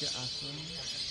Qué awesome.